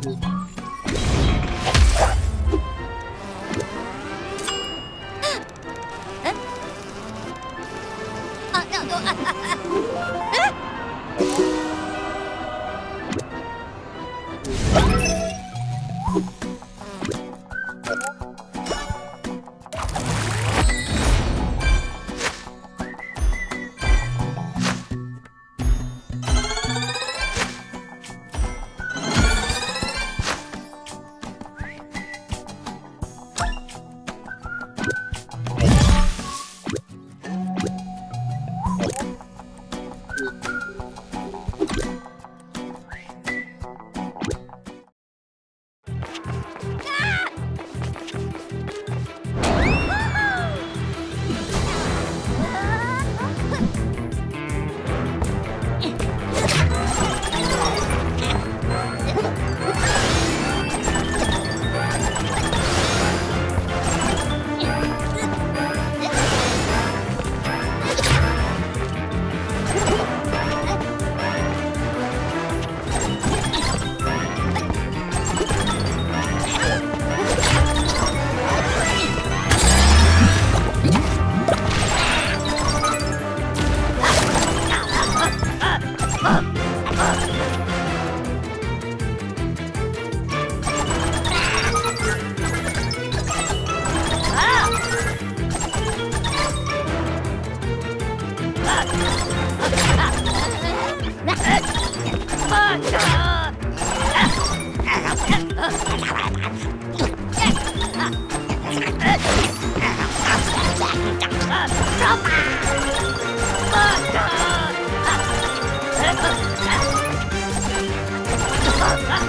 嗯，嗯，啊，这，来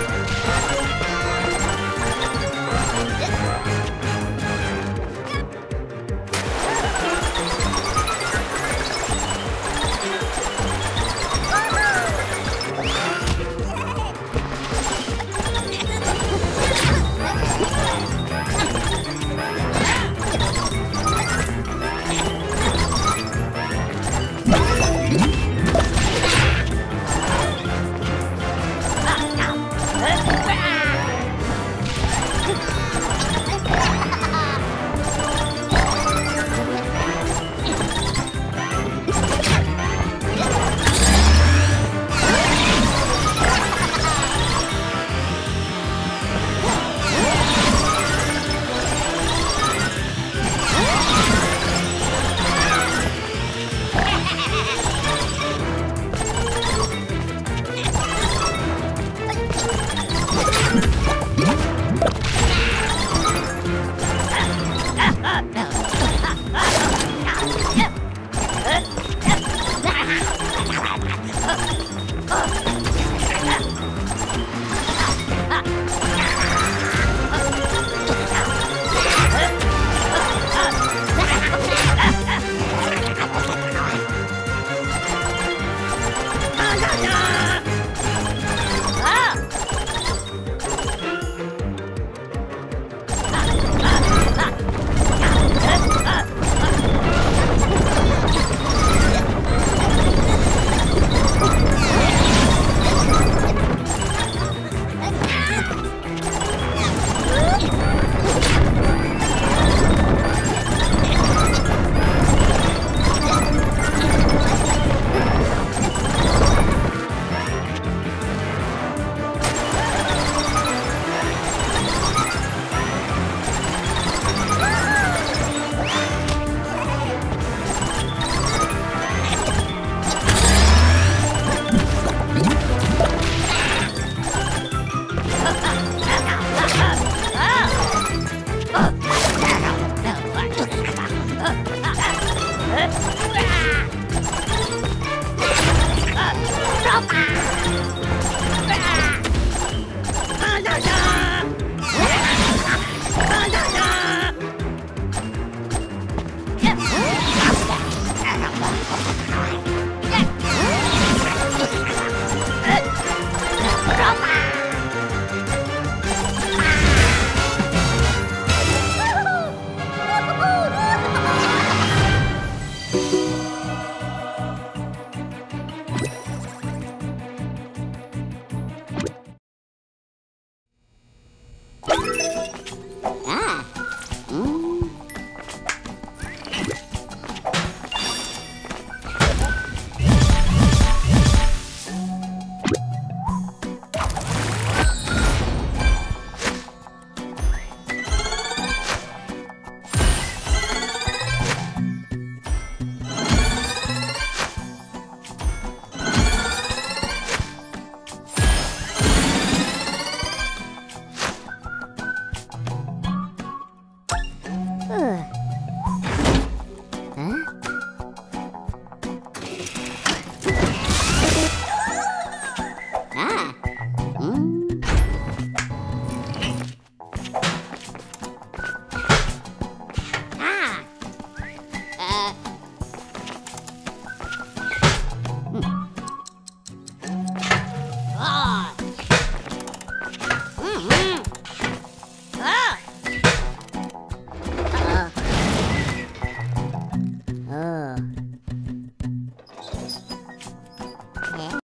Ai.